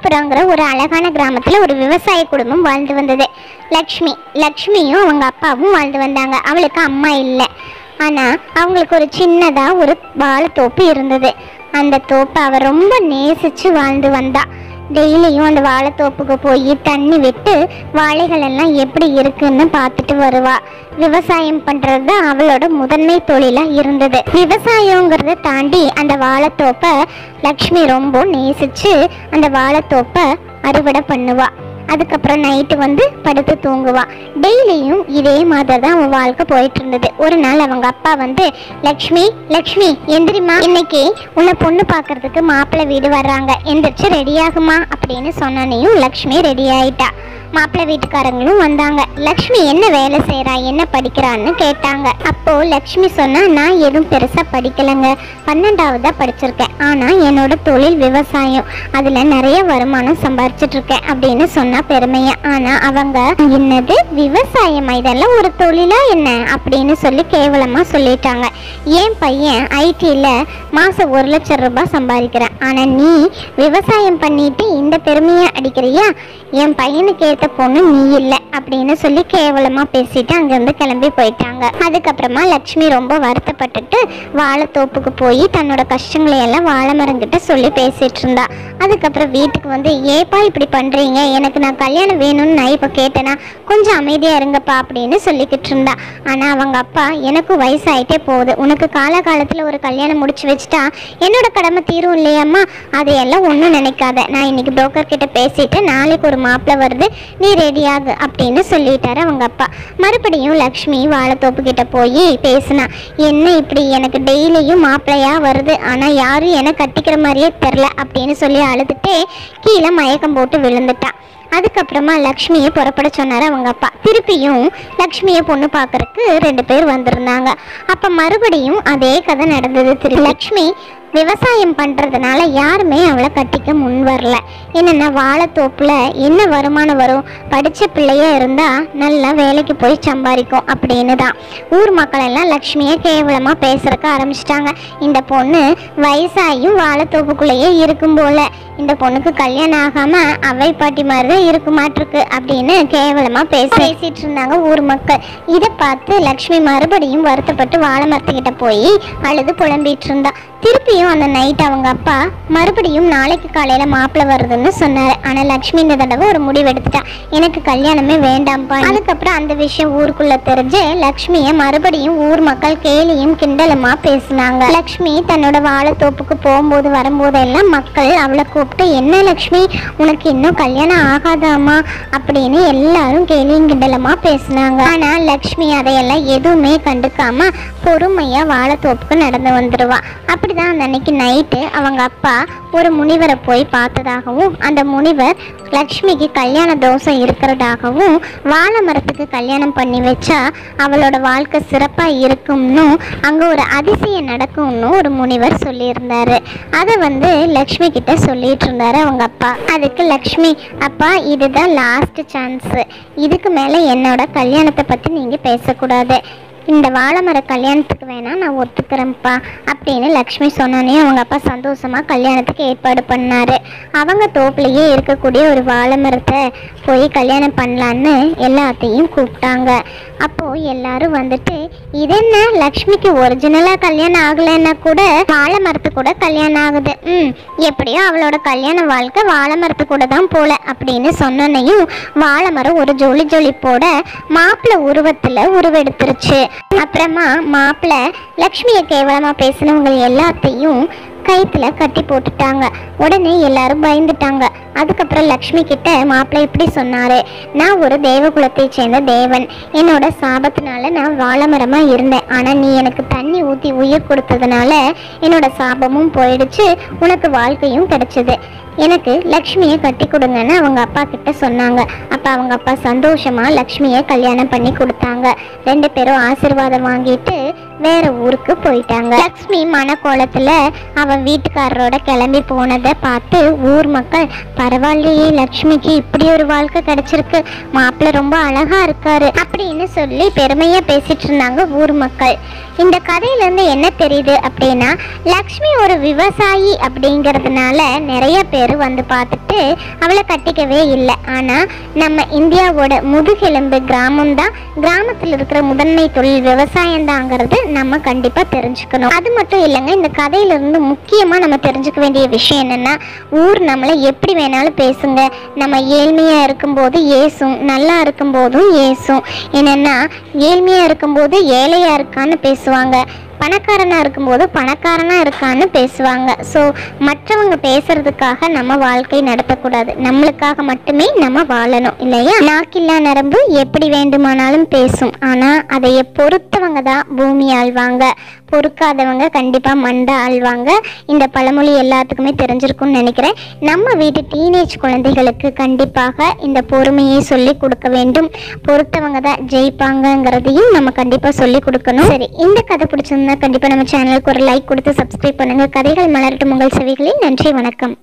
ராமபுரங்கிற ஒரு அழகான கிராமத்தில் ஒரு விவசாய குடும்பம் வாழ்ந்து வந்தது. லக்ஷ்மி லக்ஷ்மியும் அவங்க அப்பாவும் வாழ்ந்து வந்தாங்க. அவளுக்கு அம்மா இல்லை. ஆனால் அவங்களுக்கு ஒரு சின்னதாக ஒரு வாழைத்தோப்பு இருந்தது. அந்த தோப்பை அவள் ரொம்ப நேசித்து வாழ்ந்து வந்தாள் டெய்லியும் அந்த வாழைத்தோப்புக்கு போய் தண்ணி விட்டு வாழைகள் எல்லாம் எப்படி இருக்குன்னு பார்த்துட்டு வருவா. விவசாயம் பண்ணுறது தான் அவளோட முதன்மை தொழிலாக இருந்தது. விவசாயங்கிறத தாண்டி அந்த வாழைத்தோப்பை லக்ஷ்மி ரொம்ப நேசித்து அந்த வாழைத்தோப்பை அறுவடை பண்ணுவா. அதுக்கப்புறம் நைட்டு வந்து படுத்து தூங்குவாள் டெய்லியும் இதே மாதிரி தான் அவன் வாழ்க்கை போயிட்டு இருந்தது ஒரு நாள் அவங்க அப்பா வந்து லக்ஷ்மி லக்ஷ்மி எந்திரிமா இன்னைக்கு உன்னை பொண்ணு பார்க்கறதுக்கு மாப்பிள்ளை வீடு வர்றாங்க. எந்திரிச்சு ரெடி ஆகுமா? அப்படின்னு சொன்னனையும் லக்ஷ்மி ரெடி ஆயிட்டா. மாப்பிள்ளை வீட்டுக்காரங்களும் வந்தாங்க. லக்ஷ்மி என்ன வேலை செய்கிறா என்ன படிக்கிறான்னு கேட்டாங்க. அப்போ லக்ஷ்மி சொன்னா நான் எதுவும் பெருசா படிக்கலைங்க. பன்னெண்டாவதாக படிச்சிருக்கேன். ஆனால் என்னோட தொழில் விவசாயம். அதில் நிறைய வருமானம் சம்பாரிச்சிட்டு இருக்கேன் அப்படின்னு சொன்னா பெருமையா. ஆனால் அவங்க என்னது? விவசாயமா. இதெல்லாம் ஒரு தொழிலா என்ன? அப்படின்னு சொல்லி கேவலமா சொல்லிட்டாங்க. என் பையன் ஐடியில் மாதம் ஒரு லட்சம் ரூபாய் சம்பாதிக்கிறேன். ஆனால் நீ விவசாயம் பண்ணிட்டு இந்த பெருமையை அடிக்கிறியா? என் பையனுக்கு ஏத்த பொண்ணு நீ இல்லை அப்படின்னு சொல்லி கேவலமா பேசிட்டு அங்கிருந்து கிளம்பி போயிட்டாங்க. அதுக்கப்புறமா லக்ஷ்மி ரொம்ப வருத்தப்பட்டுட்டு வாழைத்தோப்புக்கு போய் தன்னோட கஷ்டங்களை எல்லாம் வாழை மரங்கிட்ட சொல்லி பேசிட்டு இருந்தா. அதுக்கப்புறம் வீட்டுக்கு வந்து ஏப்பா இப்படி பண்றீங்க? எனக்கு நான் கல்யாணம் வேணும்னு நான் இப்போ கேட்டேனா? கொஞ்சம் அமைதியா இருங்கப்பா அப்படின்னு சொல்லிக்கிட்டு இருந்தா. ஆனா அவங்க அப்பா எனக்கு வயசாயிட்டே போகுது. உனக்கு காலகாலத்துல ஒரு கல்யாணம் முடிச்சு வச்சுட்டா என்னோட கடமை தீரும் இல்லையாம்மா? அதையெல்லாம் ஒன்றும் நினைக்காத. நான் இன்னைக்கு புரோக்கர் கிட்ட பேசிட்டு நாளைக்கு ஒரு மாப்பிள்ளை வருது. நீ ரெடியாகு அப்படின்னு சொல்லிட்டாரு அவங்க அப்பா. மறுபடியும் லக்ஷ்மி வாழைத்தோப்பு கிட்ட போய் பேசினா என்ன இப்படி? எனக்கு டெய்லியும் மாப்பிள்ளையா வருது. ஆனா யாரும் என்னை கட்டிக்கிற மாதிரியே தெரில அப்படின்னு சொல்லி அழுதுட்டே கீழே மயக்கம் போட்டு விழுந்துட்டான் அதுக்கப்புறமா லக்ஷ்மியை புறப்பட சொன்னார் அவங்க அப்பா. திருப்பியும் லக்ஷ்மியை பொண்ணு பார்க்கறக்கு ரெண்டு பேர் வந்திருந்தாங்க. அப்போ மறுபடியும் அதே கதை நடந்தது திரு லக்ஷ்மி விவசாயம் பண்ணுறதுனால யாருமே அவளை கட்டிக்க முன் வரல. என்னென்னா வாழைத்தோப்பில் என்ன வருமானம் வரும்? படித்த பிள்ளையா இருந்தால் நல்லா வேலைக்கு போய் சம்பாதிக்கும் அப்படின்னு தான் ஊர் மக்கள் எல்லாம் லக்ஷ்மியை கேவலமாக பேசுறக்க ஆரம்பிச்சிட்டாங்க. இந்த பொண்ணு வயசாயும் வாழைத்தோப்புக்குள்ளேயே இருக்கும் போல. இந்த பொண்ணுக்கு கல்யாணம் ஆகாமல் அவை பாட்டி மாதிரி தான் இருக்க மாட்டிருக்கு அப்படின்னு கேவலமாக பேச பேசிகிட்டு இருந்தாங்க ஊர் மக்கள். இதை பார்த்து லக்ஷ்மி மறுபடியும் வருத்தப்பட்டு வாழை மரத்துக்கிட்ட போய் அழுது புலம்பிகிட்டு இருந்தா. திருப்பியும் அந்த நைட் அவங்க அப்பா மறுபடியும் நாளைக்கு காலையில மாப்பிள்ளை வருதுன்னு சொன்னாரு. ஆனா லக்ஷ்மி இந்த தடவை ஒரு முடிவு எடுத்துட்டா. எனக்கு கல்யாணமே வேண்டாம்ப்பா. அதுக்கப்புறம் அந்த விஷயம் ஊருக்குள்ள தெரிஞ்சு லக்ஷ்மியை மறுபடியும் ஊர் மக்கள் கேலியும் கிண்டலுமா பேசினாங்க. லக்ஷ்மி தன்னோட வாழைத்தோப்புக்கு போகும்போது வரும்போதெல்லாம் மக்கள் அவளை கூப்பிட்டு என்ன லக்ஷ்மி உனக்கு இன்னும் கல்யாணம் ஆகாதாமா? அப்படின்னு எல்லாரும் கேலியும் கிண்டலுமா பேசினாங்க. ஆனா லக்ஷ்மி அதையெல்லாம் எதுவுமே கண்டுக்காம பொறுமையா வாழைத்தோப்புக்கு நடந்து வந்துடுவா அப்படிதான் அந்த அன்னைக்கு நைட்டு அவங்க அப்பா ஒரு முனிவரை போய் பார்த்ததாகவும் அந்த முனிவர் லக்ஷ்மிக்கு கல்யாண தோஷம் இருக்கிறதாகவும் வாழை மரத்துக்கு கல்யாணம் பண்ணி வச்சா அவளோட வாழ்க்கை சிறப்பாக இருக்கும்னு அங்கே ஒரு அதிசயம் நடக்கும்னு ஒரு முனிவர் சொல்லியிருந்தாரு. அதை வந்து லக்ஷ்மி கிட்ட சொல்லிட்டு இருந்தாரு அவங்க அப்பா. அதுக்கு லக்ஷ்மி அப்பா இதுதான் லாஸ்ட் சான்ஸு இதுக்கு மேலே என்னோட கல்யாணத்தை பற்றி நீங்கள் பேசக்கூடாது. இந்த வாழை மர கல்யாணத்துக்கு வேணா நான் ஒத்துக்கிறேன்ப்பா அப்படின்னு லக்ஷ்மி சொன்னோன்னே அவங்க அப்பா சந்தோஷமா கல்யாணத்துக்கு ஏற்பாடு பண்ணார். அவங்க தோப்புலேயே இருக்கக்கூடிய ஒரு வாழை மரத்தை போய் கல்யாணம் பண்ணலான்னு எல்லாத்தையும் கூப்பிட்டாங்க. அப்போது எல்லாரும் வந்துட்டு இது என்ன லக்ஷ்மிக்கு ஒரிஜினலா கல்யாணம் ஆகலைன்னா கூட வாழை மரத்து கூட கல்யாணம் ஆகுது. ம் எப்படியோ அவளோட கல்யாண வாழ்க்கை வாழை மரத்து கூட தான் போல அப்படின்னு சொன்னோன்னையும் வாழை மரம் ஒரு ஜொலி ஜொலிப்போட மாப்பிள்ளை உருவத்துல உருவெடுத்துருச்சு. அப்புறமா மாப்பிள்ளை லக்ஷ்மியை கேவலமா பேசினவங்க எல்லாத்தையும் கயிற்றுல கட்டி போட்டுட்டாங்க. உடனே எல்லாரும் பயந்துட்டாங்க. அதுக்கப்புறம் லக்ஷ்மி கிட்ட மாப்பிள்ளை இப்படி சொன்னாரு. நான் ஒரு தேவகுலத்தை சேர்ந்த தேவன். என்னோட சாபத்தினால நான் வாழமரமா இருந்தேன். ஆனா நீ எனக்கு தண்ணி ஊத்தி உயிர் கொடுத்ததுனால என்னோட சாபமும் போயிடுச்சு. உனக்கு வாழ்க்கையும் கிடைச்சது. எனக்கு லக்ஷ்மியை கட்டி கொடுங்கன்னு அவங்க அப்பா கிட்ட சொன்னாங்க. அப்ப அவங்க அப்பா சந்தோஷமா லக்ஷ்மியை கல்யாணம் பண்ணி கொடுத்தாங்க. ரெண்டு பேரும் ஆசீர்வாதம் வாங்கிட்டு வேற ஊருக்கு போயிட்டாங்க. லக்ஷ்மி மனக்கோலத்தில் அவன் வீட்டுக்காரரோட கிளம்பி போனதை பார்த்து ஊர் மக்கள் பரவாயில்லையே லக்ஷ்மிக்கு இப்படி ஒரு வாழ்க்கை கிடைச்சிருக்கு. மாப்பிள்ளை ரொம்ப அழகா இருக்காரு. அப்படின்னு சொல்லி பெருமையா பேசிட்டு இருந்தாங்க ஊர் மக்கள். இந்த கதையில இருந்து என்ன தெரியுது அப்படின்னா லக்ஷ்மி ஒரு விவசாயி அப்படிங்கிறதுனால நிறைய பேர் ஒருத்தர் வந்து பார்த்துட்டு அவளை கட்டிக்கவே இல்லை. ஆனால் நம்ம இந்தியாவோட முதுகெலும்பு கிராமம் தான். கிராமத்தில் இருக்கிற முதன்மை தொழில் விவசாயம் தாங்கிறது நம்ம கண்டிப்பாக தெரிஞ்சுக்கணும். அது மட்டும் இல்லைங்க இந்த கதையிலிருந்து முக்கியமாக நம்ம தெரிஞ்சுக்க வேண்டிய விஷயம் என்னென்னா ஊர் நம்மளை எப்படி வேணாலும் பேசுங்க. நம்ம ஏழ்மையாக இருக்கும்போது ஏசும் நல்லா இருக்கும்போதும் ஏசும். என்னென்னா ஏழ்மையாக இருக்கும்போது ஏழையாக இருக்கான்னு பேசுவாங்க. பணக்காரனாக இருக்கும்போது பணக்காரனாக இருக்கான்னு பேசுவாங்க. ஸோ மற்றவங்க பேசுறதுக்காக நம்ம வாழ்க்கை நடத்தக்கூடாது. நம்மளுக்காக மட்டுமே நம்ம வாழணும் இல்லையா? நாக்கில்லா நரம்பு எப்படி வேண்டுமானாலும் பேசும். ஆனால் அதைய பொறுத்தவங்க தான் பூமி ஆழ்வாங்க பொறுக்காதவங்க கண்டிப்பாக மண்டை ஆழ்வாங்க இந்த பழமொழி எல்லாத்துக்குமே தெரிஞ்சிருக்கும்னு நினைக்கிறேன். நம்ம வீட்டு டீனேஜ் குழந்தைகளுக்கு கண்டிப்பாக இந்த பொறுமையை சொல்லி கொடுக்க வேண்டும். பொறுத்தவங்க தான் ஜெயிப்பாங்கங்கிறதையும் நம்ம கண்டிப்பாக சொல்லி கொடுக்கணும். சரி இந்த கதை பிடிச்சிருந்தா கண்டிப்பாக நம்ம சேனலுக்கு ஒரு லைக் கொடுத்து சப்ஸ்கிரைப் பண்ணுங்க. கதைகள் மலரட்டும் உங்கள் செவிகளில். நன்றி வணக்கம்.